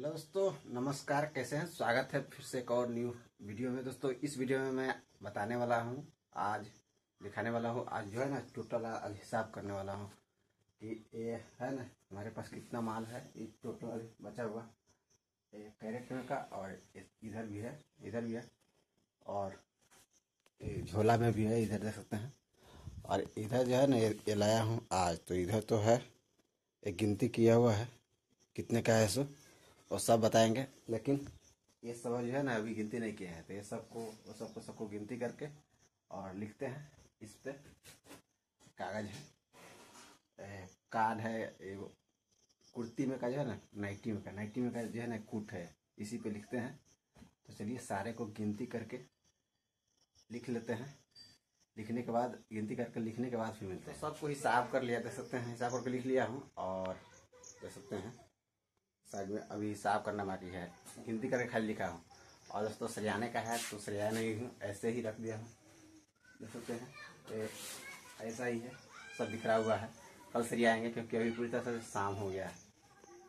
Hello दोस्तों, नमस्कार, कैसे हैं? स्वागत है फिर से एक और न्यू वीडियो में। दोस्तों, इस वीडियो में मैं बताने वाला हूँ, आज, दिखाने वाला हूँ, आज जो है ना टोटल आज हिसाब करने वाला हूँ कि ये है ना, हमारे पास कितना माल है, ये टोटल बचा हुआ कैरेट में का और इधर भी है, इधर भी है, और झोला में भी है, इधर देख सकते हैं, और इधर जो है ना ये लाया हूँ आज तो इधर तो है, एक गिनती किया हुआ है, कितने का है सो? वो सब बताएँगे। लेकिन ये सब जो है ना अभी गिनती नहीं किया है। तो ये सबको वो सबको सबको गिनती करके और लिखते हैं। इस पर कागज़ है। कार्ड है ये कुर्ती में का जो है ना नाइटी में का नाइटी में का जो है ना कुट है। इसी पे लिखते हैं। तो चलिए सारे को गिनती करके लिख लेते हैं। लिखने के बाद गिनती करके लिखने के बाद फिर मिलते हैं। तो सबको हिसाब कर लिया दे सकते हैं। हिसाब करके लिख लिया हूँ और दे सकते हैं। साइड में अभी हिसाब करना बाकी है। गिनती करके खाली लिखा हूँ। और दोस्तों, सरियाने का है तो सरिया नहीं हूँ, ऐसे ही रख दिया हूँ। देख सकते हैं ऐसा ही है, सब बिखरा हुआ है। कल सरियाएँगे, क्योंकि अभी पूरी तरह से शाम हो गया है।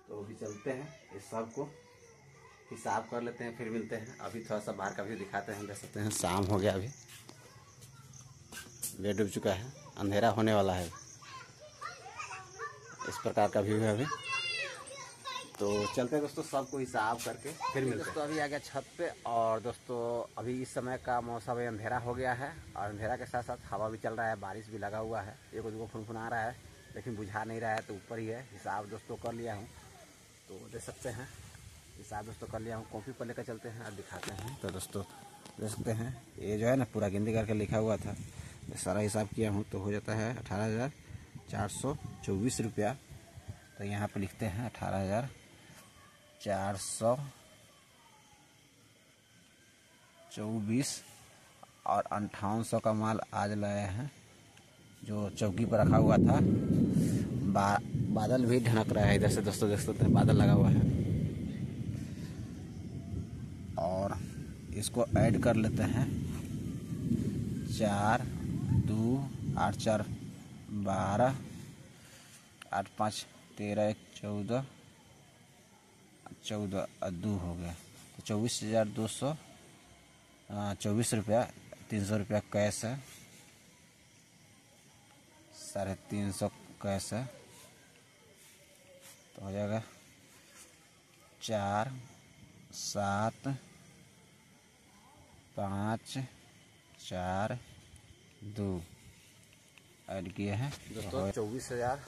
तो अभी चलते हैं इस सबको हिसाब कर लेते हैं, फिर मिलते हैं। अभी थोड़ा सा बाहर का भी दिखाते हैं, देख सकते हैं, शाम हो गया अभी। लेट डूब चुका है, अंधेरा होने वाला है। इस प्रकार का व्यू है अभी। तो चलते हैं दोस्तों सबको हिसाब करके। फिर मिलते हैं। दोस्तों अभी आ गया छत पे और दोस्तों अभी इस समय का मौसम अंधेरा हो गया है और अंधेरा के साथ साथ हवा भी चल रहा है बारिश भी लगा हुआ है। एक दो फुनफुना रहा है लेकिन बुझा नहीं रहा है तो ऊपर ही है। हिसाब दोस्तों कर लिया हूँ। तो देख सकते हैं हिसाब दोस्तों कर लिया हूँ। कॉपी पर लेकर चलते हैं और दिखाते हैं। तो दोस्तों देख सकते हैं ये जो है ना पूरा गिनती करके लिखा हुआ था। सारा हिसाब किया हूँ तो हो जाता है अठारह हज़ार चार सौ चौबीस रुपया। तो यहाँ पर लिखते हैं अठारह हज़ार चार सौ चौबीस और अंठावन सौ का माल आज लाए हैं जो चौकी पर रखा हुआ था। बा, बादल भी ढनक रहा है इधर से दोस्तों देख सकते हैं बादल लगा हुआ है। और इसको ऐड कर लेते हैं। चार दो आठ चार बारह आठ पाँच तेरह एक चौदह चौदह दो हो गया। तो चौबीस हज़ार दो सौ चौबीस रुपया, तीन सौ रुपया कैश है। साढ़े तीन सौ कैश है। तो हो जाएगा चार, सात, पाँच, चार, दो। ऐड किए हैं। दोस्तों, चौबीस हज़ार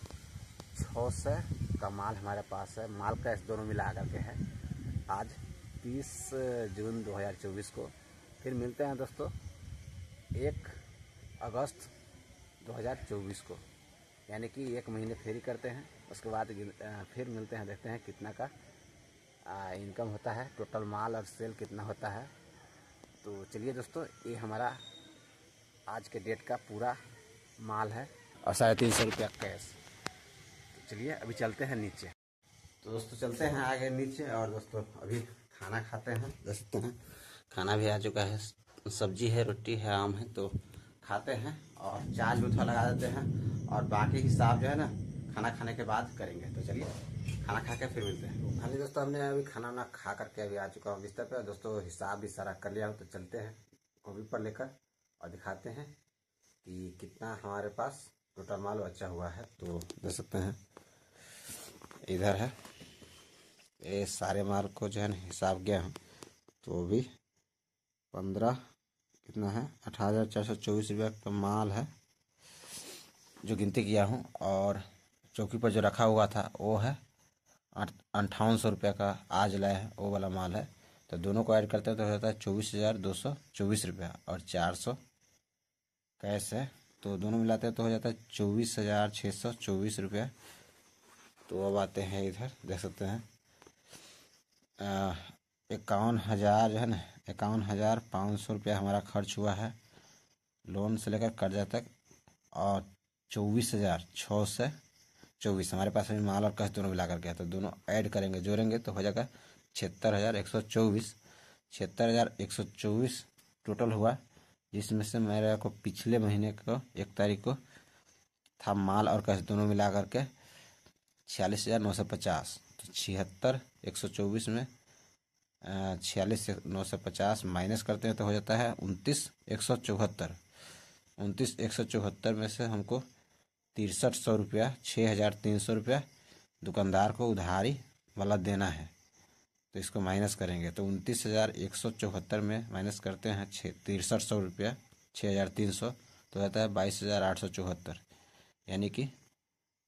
छः सौ का माल हमारे पास है। माल कैश दोनों मिला करके है। आज 30 जून 2024 को फिर मिलते हैं दोस्तों एक अगस्त 2024 को। यानी कि एक महीने फेरी करते हैं। उसके बाद फिर मिलते हैं, देखते हैं कितना का इनकम होता है। टोटल माल और सेल कितना होता है। तो चलिए दोस्तों, ये हमारा आज के डेट का पूरा माल है। और साढ़े तीन सौ रुपया कैश। चलिए, अभी चलते हैं नीचे। तो दोस्तों, चलते हैं आगे नीचे और दोस्तों, अभी खाना खाते हैं। देख सकते हैं, खाना भी आ चुका है। सब्ज़ी है, रोटी है, आम है तो खाते हैं और चार्ज भी थोड़ा लगा देते हैं और बाकी हिसाब जो है ना, खाना खाने के बाद करेंगे। तो चलिए, खाना खा के फिर मिलते हैं। खाली दोस्तों, हमने अभी खाना वाना खा करके अभी आ चुका हूँ बिस्तर पर दोस्तों, हिसाब भी सारा कर लिया हूँ तो चलते हैं गोभी पर लेकर और दिखाते हैं कि कितना हमारे पास टोटल माल बचा हुआ है। तो दे सकते हैं इधर है। ये सारे माल को जो है ना हिसाब गया हूँ। तो भी पंद्रह कितना है? अठारह हज़ार चार सौ चौबीस रुपया का माल है, जो गिनती किया हूँ। और चौकी पर जो रखा हुआ था, वो है अंठावन सौ रुपये का आज लाए हैं, वो वाला माल है। तो दोनों को ऐड करते हैं तो हो जाता है चौबीस हज़ार दो सौ चौबीस रुपया और चार सौ कैश है। तो दोनों मिलाते हैं तो हो जाता है चौबीस हज़ार छः सौ चौबीस रुपया। तो अब आते हैं इधर, देख सकते हैं। इक्यावन हज़ार जो है ना, इक्यावन हज़ार पाँच सौ रुपया हमारा खर्च हुआ है। लोन से लेकर कर्जा तक और चौबीस हज़ार छः से चौबीस। हमारे पास अभी माल और कस दोनों मिला कर गया तो दोनों ऐड करेंगे, जोड़ेंगे तो हो जाएगा छिहत्तर हज़ार एक सौ चौबीस। छिहत्तर हज़ार एक सौ चौबीस टोटल हुआ, जिसमें से मेरे को पिछले महीने को, एक तारीख को था माल और कैश दोनों मिला करके छियालीस हज़ार नौ सौ पचास। तो छिहत्तर, एक सौ चौबीस में छियालीस नौ सौ पचास माइनस करते हैं तो हो जाता है उनतीस, एक सौ चौहत्तर। उनतीस, एक सौ चौहत्तर में से हमको तिरसठ सौ रुपया छः हज़ार तीन सौ रुपया दुकानदार को उधारी वाला देना है। तो इसको माइनस करेंगे तो उनतीस हज़ार एक सौ चौहत्तर में माइनस करते हैं छः तिरसठ सौ रुपया छः हज़ार तीन सौ तो रहता है बाईस हज़ार आठ सौ चौहत्तर। यानी कि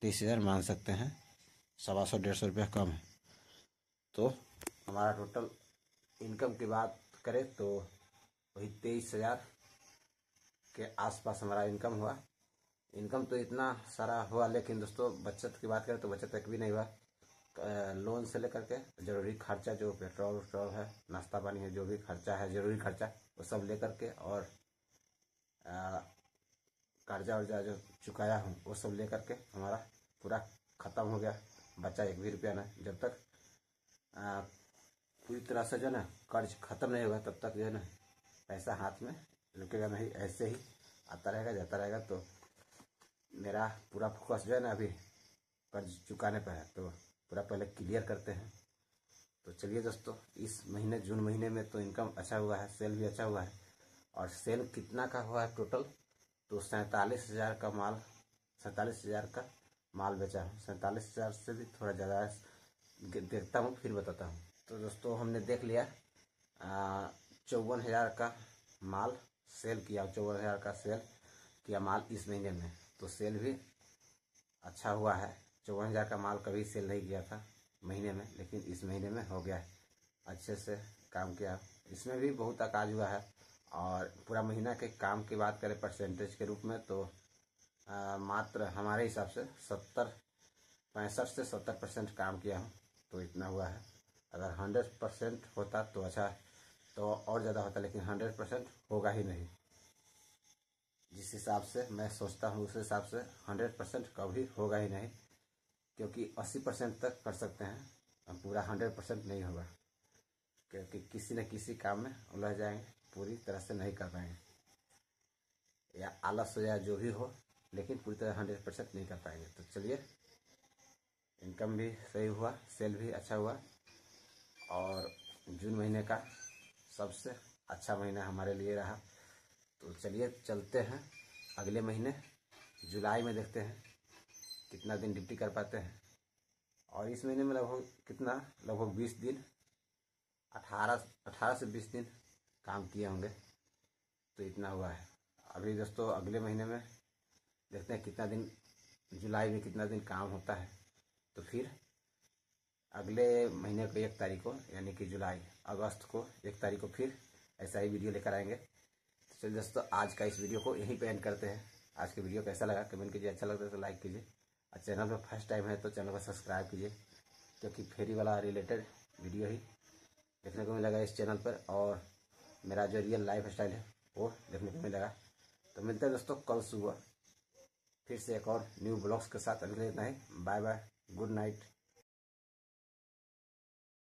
तीस हज़ार मान सकते हैं सवा सौ, डेढ़ सौ रुपया कम है। तो हमारा टोटल इनकम की बात करें तो वही तेईस हज़ार के आसपास हमारा इनकम हुआ। इनकम तो इतना सारा हुआ, लेकिन दोस्तों बचत की बात करें तो बचत एक भी नहीं हुआ। लोन से लेकर के ज़रूरी खर्चा जो पेट्रोल वेट्रोल है, नाश्ता पानी है, जो भी खर्चा है, ज़रूरी खर्चा, वो सब लेकर के और कर्जा वर्जा जो चुकाया हूँ, वो सब लेकर के हमारा पूरा ख़त्म हो गया। बचा एक भी रुपया ना, जब तक पूरी तरह से जो है ना कर्ज ख़त्म नहीं होगा, तब तक जो है ना, पैसा हाथ में रुकेगा नहीं, ऐसे ही आता रहेगा, जाता रहेगा तो मेरा पूरा फोकस जो है ना अभी कर्ज चुकाने पर है तो पूरा पहले क्लियर करते हैं। तो चलिए दोस्तों, इस महीने, जून महीने में तो इनकम अच्छा हुआ है सेल भी अच्छा हुआ है, और सेल कितना का हुआ है टोटल तो सैंतालीस हज़ार का माल, सैंतालीस हज़ार का माल बेचा हूँ। सैंतालीस हज़ार से भी थोड़ा ज़्यादा देखता हूँ, फिर बताता हूँ। तो दोस्तों, हमने देख लिया चौवन हज़ार का माल सेल किया, चौवन हज़ार का सेल किया माल इस महीने में। तो सेल भी अच्छा हुआ है। चौवन हज़ार का माल कभी सेल नहीं किया था महीने में, लेकिन इस महीने में हो गया है। अच्छे से काम किया। इसमें भी बहुत अकाज हुआ है। और पूरा महीना के काम की बात करें, परसेंटेज के रूप में तो मात्र हमारे हिसाब से सत्तर, पैंसठ से सत्तर परसेंट काम किया हूँ तो इतना हुआ है। अगर हंड्रेड परसेंट होता तो अच्छा तो और ज़्यादा होता, लेकिन हंड्रेड परसेंट होगा ही नहीं। जिस हिसाब से मैं सोचता हूँ, उस हिसाब से हंड्रेड परसेंट कभी होगा ही नहीं, क्योंकि अस्सी परसेंट तक कर सकते हैं हम पूरा हंड्रेड परसेंट नहीं होगा। क्योंकि किसी न किसी काम में उलझ जाएँगे, पूरी तरह से नहीं कर पाएँगे। या आलस हो जाए जो भी हो लेकिन पूरी तरह हंड्रेड परसेंट नहीं कर पाएँगे। तो चलिए इनकम भी सही हुआ सेल भी अच्छा हुआ, और जून महीने का सबसे अच्छा महीना हमारे लिए रहा। तो चलिए, चलते हैं अगले महीने, जुलाई में देखते हैं कितना दिन ड्यूटी कर पाते हैं। और इस महीने में लगभग कितना? लगभग बीस दिन, अठारह अठारह से बीस दिन काम किए होंगे। तो इतना हुआ है। अभी दोस्तों, अगले महीने में देखते हैं कितना दिन, जुलाई में कितना दिन काम होता है। तो फिर अगले महीने को एक तारीख को, यानी कि जुलाई, अगस्त को एक तारीख को फिर ऐसा ही वीडियो लेकर आएँगे। तो चलिए दोस्तों, आज का इस वीडियो को यहीं पे एंड करते हैं। आज का वीडियो कैसा लगा, कमेंट कीजिए अच्छा लगता है तो लाइक कीजिए। और चैनल पर फ़र्स्ट टाइम है तो चैनल को सब्सक्राइब कीजिए, क्योंकि फेरी वाला रिलेटेड वीडियो ही देखने को मिलेगा इस चैनल पर। और मेरा जो रियल लाइफ स्टाइल है, वो देखने को मिलेगा। तो मिलते हैं दोस्तों कल सुबह। फिर से एक और न्यू ब्लॉग्स के साथ अगले ही। Bye bye good night